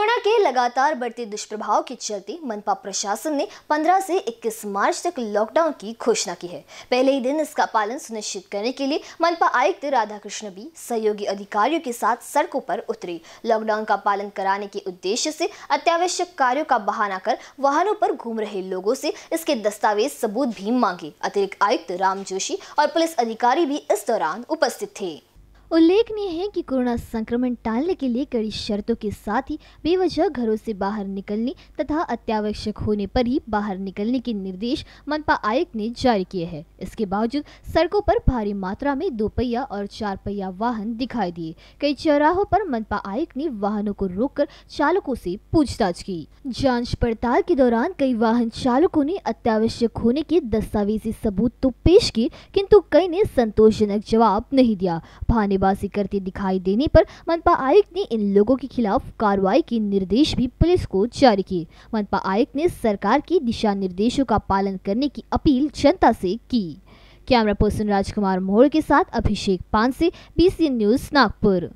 Corona के लगातार बढ़ते दुष्प्रभाव के चलते मनपा प्रशासन ने 15 से 21 मार्च तक लॉकडाउन की घोषणा की है। पहले ही दिन इसका पालन सुनिश्चित करने के लिए मनपा आयुक्त राधाकृष्ण भी सहयोगी अधिकारियों के साथ सड़कों पर उतरे। लॉकडाउन का पालन कराने के उद्देश्य से अत्यावश्यक कार्यों का बहाना कर वाहनों पर घूम रहे लोगों से इसके दस्तावेज़ सबूत भी मांगे। अतिरिक्त आयुक्त राम जोशी और पुलिस अधिकारी भी इस दौरान उपस्थित थे। उल्लेखनीय है कि कोरोना संक्रमण टालने के लिए कड़ी शर्तों के साथ ही बेवजह घरों से बाहर निकलने तथा अत्यावश्यक होने पर ही बाहर निकलने के निर्देश मनपा आयुक्त ने जारी किए हैं। इसके बावजूद सड़कों पर भारी मात्रा में दो पहिया और चार पहिया वाहन दिखाई दिए। कई चौराहों पर मनपा आयुक्त ने वाहनों को रोककर चालकों से पूछताछ की। जाँच पड़ताल के दौरान कई वाहन चालकों ने अत्यावश्यक होने के दस्तावेजी सबूत तो पेश किए, किंतु कई ने संतोषजनक जवाब नहीं दिया। भाने बल्लेबाजी करते दिखाई देने पर मनपा आयुक्त ने इन लोगों के खिलाफ कार्रवाई के निर्देश भी पुलिस को जारी किए। मनपा आयुक्त ने सरकार की दिशा निर्देशों का पालन करने की अपील जनता से की। कैमरा पर्सन राजकुमार मोहड़ के साथ अभिषेक पान से बीसी न्यूज़ नागपुर।